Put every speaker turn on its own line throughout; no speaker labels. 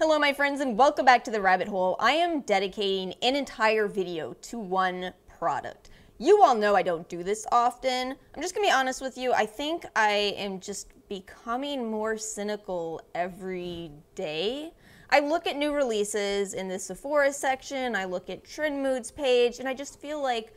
Hello my friends and welcome back to the rabbit hole. I am dedicating an entire video to one product. You all know I don't do this often. I'm just gonna be honest with you. I think I am just becoming more cynical every day. I look at new releases in the Sephora section, I look at Trend Moods page, and I just feel like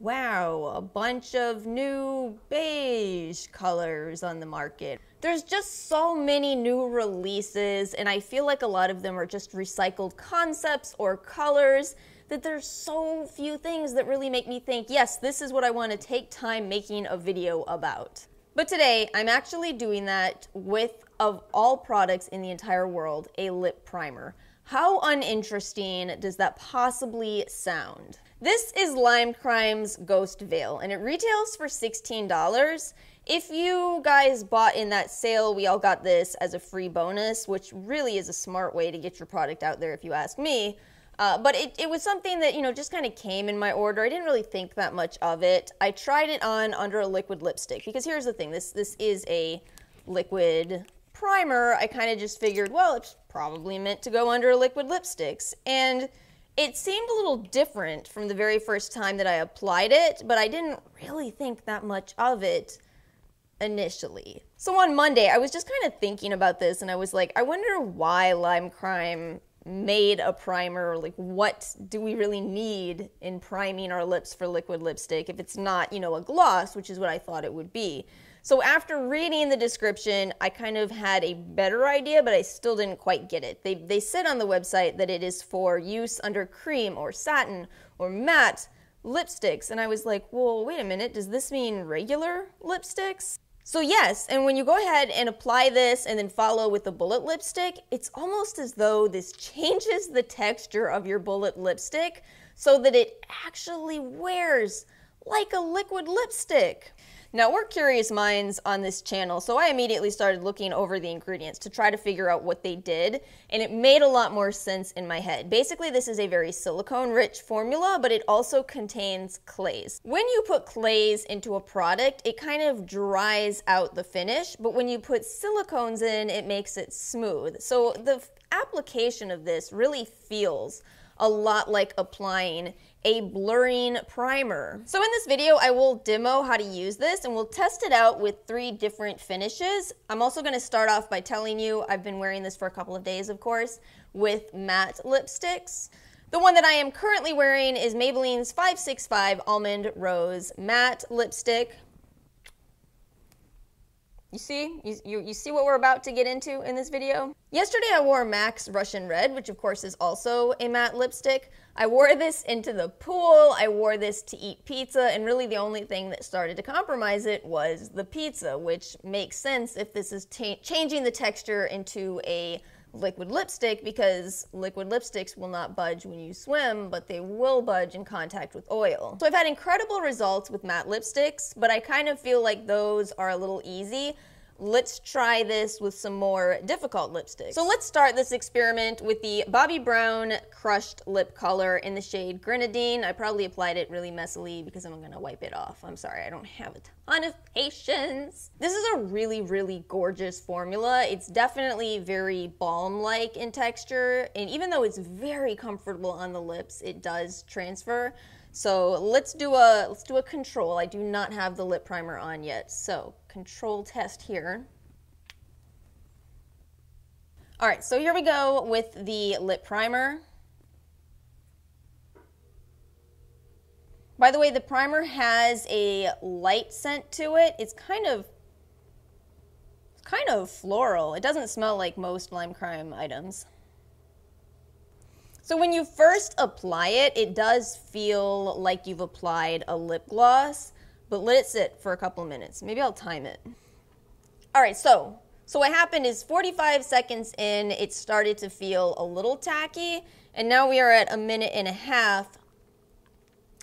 wow, a bunch of new beige colors on the market. There's just so many new releases, and I feel like a lot of them are just recycled concepts or colors that there's so few things that really make me think, yes, this is what I want to take time making a video about. But today, I'm actually doing that with, of all products in the entire world, a lip primer. How uninteresting does that possibly sound? This is Lime Crime's Ghost Veil, and it retails for $16. If you guys bought in that sale, we all got this as a free bonus, which really is a smart way to get your product out there if you ask me. Uh, but it, it was something that, you know, just kind of came in my order. I didn't really think that much of it. I tried it on under a liquid lipstick because here's the thing this, this is a liquid primer. I kind of just figured, well, it's probably meant to go under liquid lipsticks. And it seemed a little different from the very first time that I applied it, but I didn't really think that much of it initially. So on Monday, I was just kind of thinking about this and I was like, I wonder why Lime Crime made a primer. Like, what do we really need in priming our lips for liquid lipstick if it's not, you know, a gloss, which is what I thought it would be? So after reading the description, I kind of had a better idea, but I still didn't quite get it. They, they said on the website that it is for use under cream or satin or matte lipsticks. And I was like, well, wait a minute, does this mean regular lipsticks? So yes, and when you go ahead and apply this and then follow with the bullet lipstick, it's almost as though this changes the texture of your bullet lipstick so that it actually wears like a liquid lipstick. Now, we're curious minds on this channel, so I immediately started looking over the ingredients to try to figure out what they did, and it made a lot more sense in my head. Basically, this is a very silicone rich formula, but it also contains clays. When you put clays into a product, it kind of dries out the finish, but when you put silicones in, it makes it smooth. So the application of this really feels a lot like applying a blurring primer. So in this video, I will demo how to use this and we'll test it out with three different finishes. I'm also gonna start off by telling you, I've been wearing this for a couple of days, of course, with matte lipsticks. The one that I am currently wearing is Maybelline's 565 Almond Rose Matte Lipstick. You see? You, you, you, see what we're about to get into in this video? Yesterday I wore MAC's Russian Red, which of course is also a matte lipstick. I wore this into the pool, I wore this to eat pizza, and really the only thing that started to compromise it was the pizza, which makes sense if this is changing the texture into a liquid lipstick because liquid lipsticks will not budge when you swim, but they will budge in contact with oil. So I've had incredible results with matte lipsticks, but I kind of feel like those are a little easy let's try this with some more difficult lipsticks. So let's start this experiment with the Bobbi Brown Crushed Lip Color in the shade Grenadine. I probably applied it really messily because I'm gonna wipe it off. I'm sorry, I don't have a ton of patience. This is a really, really gorgeous formula. It's definitely very balm-like in texture, and even though it's very comfortable on the lips, it does transfer. So let's do a let's do a control. I do not have the lip primer on yet. So control test here. All right, so here we go with the lip primer. By the way, the primer has a light scent to it. It's kind of it's kind of floral. It doesn't smell like most lime crime items. So when you first apply it, it does feel like you've applied a lip gloss, but let it sit for a couple of minutes. Maybe I'll time it. All right, so so what happened is 45 seconds in, it started to feel a little tacky, and now we are at a minute and a half,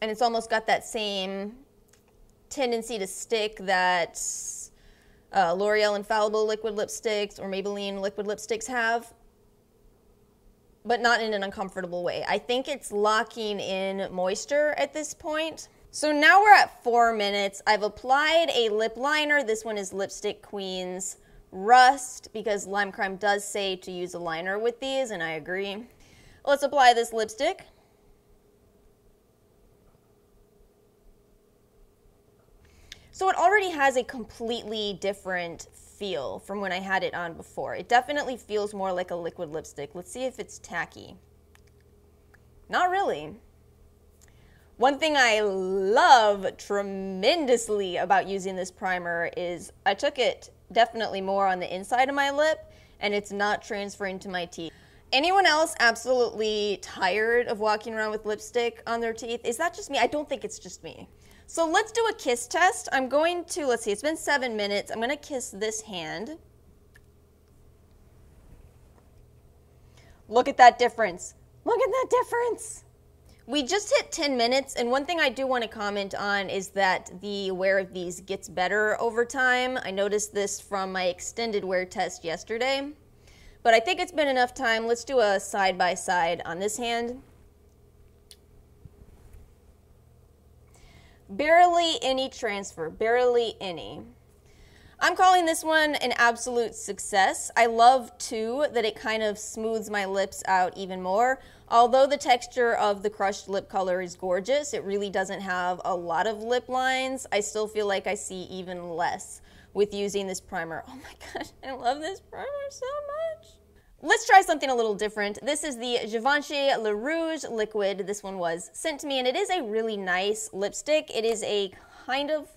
and it's almost got that same tendency to stick that uh, L'Oreal Infallible liquid lipsticks or Maybelline liquid lipsticks have but not in an uncomfortable way. I think it's locking in moisture at this point. So now we're at four minutes. I've applied a lip liner. This one is Lipstick Queen's rust because Lime Crime does say to use a liner with these, and I agree. Let's apply this lipstick. So it already has a completely different feel from when I had it on before. It definitely feels more like a liquid lipstick. Let's see if it's tacky. Not really. One thing I love tremendously about using this primer is I took it definitely more on the inside of my lip and it's not transferring to my teeth. Anyone else absolutely tired of walking around with lipstick on their teeth? Is that just me? I don't think it's just me. So let's do a kiss test. I'm going to, let's see, it's been seven minutes. I'm going to kiss this hand. Look at that difference. Look at that difference. We just hit 10 minutes, and one thing I do want to comment on is that the wear of these gets better over time. I noticed this from my extended wear test yesterday, but I think it's been enough time. Let's do a side by side on this hand. Barely any transfer, barely any. I'm calling this one an absolute success. I love too that it kind of smooths my lips out even more. Although the texture of the crushed lip color is gorgeous, it really doesn't have a lot of lip lines. I still feel like I see even less with using this primer. Oh my gosh, I love this primer so much. Let's try something a little different. This is the Givenchy Le Rouge Liquide. This one was sent to me, and it is a really nice lipstick. It is a kind of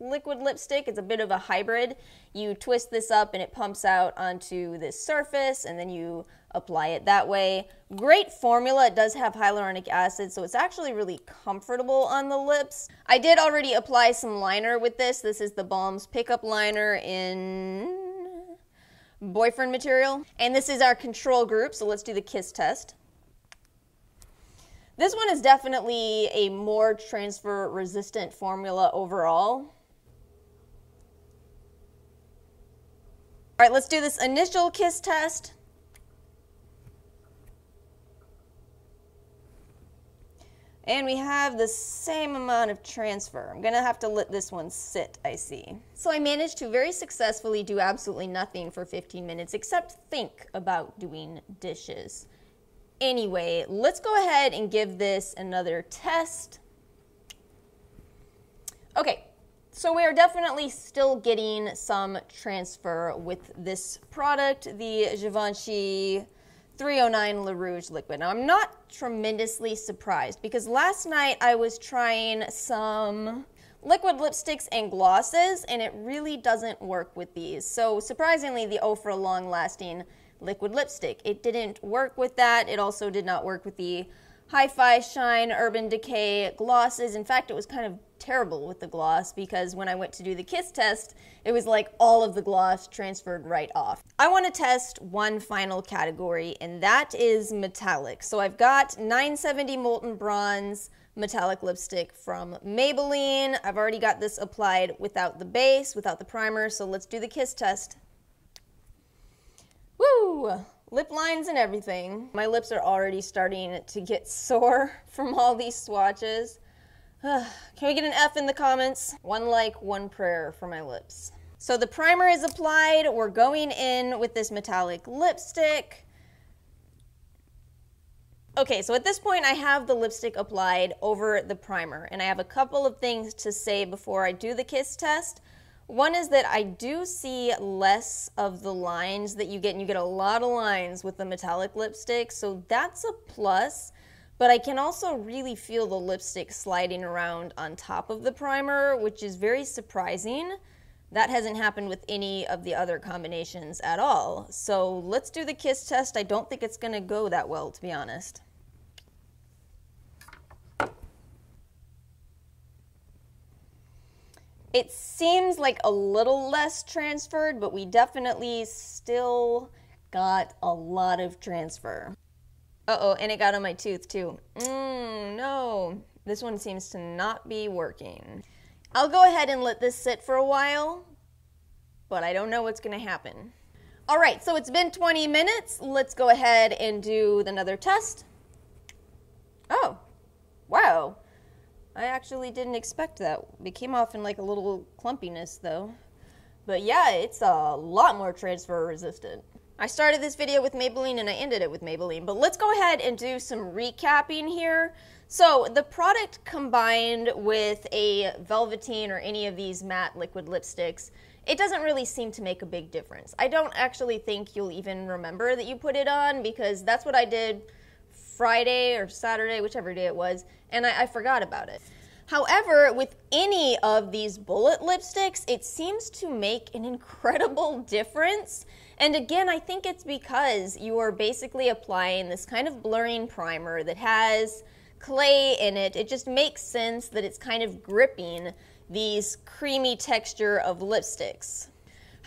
liquid lipstick. It's a bit of a hybrid. You twist this up and it pumps out onto this surface and then you apply it that way. Great formula. It does have hyaluronic acid, so it's actually really comfortable on the lips. I did already apply some liner with this. This is the Balms Pickup Liner in boyfriend material. And this is our control group, so let's do the kiss test. This one is definitely a more transfer resistant formula overall. All right, let's do this initial kiss test. And we have the same amount of transfer. I'm gonna have to let this one sit, I see. So I managed to very successfully do absolutely nothing for 15 minutes except think about doing dishes. Anyway, let's go ahead and give this another test. Okay, so we are definitely still getting some transfer with this product, the Givenchy 309 Le Rouge Liquide. Now I'm not tremendously surprised because last night I was trying some liquid lipsticks and glosses and it really doesn't work with these. So surprisingly the Ofra long lasting liquid lipstick, it didn't work with that. It also did not work with the Hi-Fi Shine Urban Decay glosses. In fact, it was kind of terrible with the gloss because when I went to do the kiss test, it was like all of the gloss transferred right off. I want to test one final category, and that is metallic. So I've got 970 Molten Bronze metallic lipstick from Maybelline. I've already got this applied without the base, without the primer, so let's do the kiss test. Woo! Lip lines and everything. My lips are already starting to get sore from all these swatches. Can we get an F in the comments? One like, one prayer for my lips. So the primer is applied. We're going in with this metallic lipstick. Okay, so at this point I have the lipstick applied over the primer and I have a couple of things to say before I do the kiss test. One is that I do see less of the lines that you get, and you get a lot of lines with the metallic lipstick, so that's a plus. But I can also really feel the lipstick sliding around on top of the primer, which is very surprising. That hasn't happened with any of the other combinations at all. So let's do the kiss test. I don't think it's going to go that well, to be honest. It seems like a little less transferred, but we definitely still got a lot of transfer. Uh-oh, and it got on my tooth too. Mmm, no. This one seems to not be working. I'll go ahead and let this sit for a while, but I don't know what's gonna happen. All right, so it's been 20 minutes. Let's go ahead and do another test. Oh, wow. I actually didn't expect that. It came off in like a little clumpiness though. But yeah, it's a lot more transfer resistant. I started this video with Maybelline and I ended it with Maybelline, but let's go ahead and do some recapping here. So the product combined with a Velvetine or any of these matte liquid lipsticks, it doesn't really seem to make a big difference. I don't actually think you'll even remember that you put it on because that's what I did Friday or Saturday, whichever day it was, and I, I forgot about it. However, with any of these bullet lipsticks, it seems to make an incredible difference. And again, I think it's because you are basically applying this kind of blurring primer that has clay in it. It just makes sense that it's kind of gripping these creamy texture of lipsticks.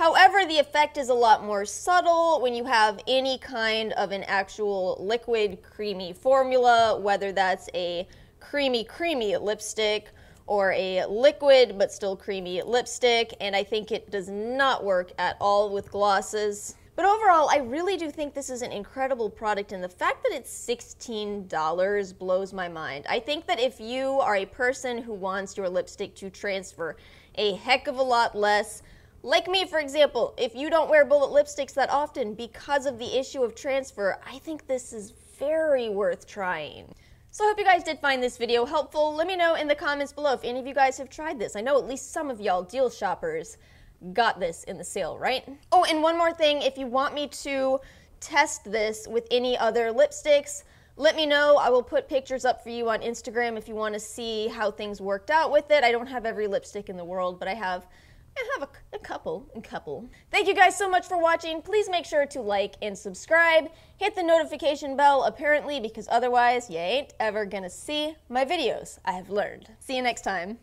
However, the effect is a lot more subtle when you have any kind of an actual liquid creamy formula, whether that's a creamy, creamy lipstick or a liquid but still creamy lipstick, and I think it does not work at all with glosses. But overall, I really do think this is an incredible product, and the fact that it's $16 blows my mind. I think that if you are a person who wants your lipstick to transfer a heck of a lot less, like me, for example, if you don't wear bullet lipsticks that often because of the issue of transfer, I think this is very worth trying. So I hope you guys did find this video helpful. Let me know in the comments below if any of you guys have tried this. I know at least some of y'all deal shoppers got this in the sale, right? Oh, and one more thing, if you want me to test this with any other lipsticks, let me know. I will put pictures up for you on Instagram if you want to see how things worked out with it. I don't have every lipstick in the world, but I have have a, a couple, a couple. Thank you guys so much for watching. Please make sure to like and subscribe. Hit the notification bell, apparently, because otherwise you ain't ever gonna see my videos, I have learned. See you next time.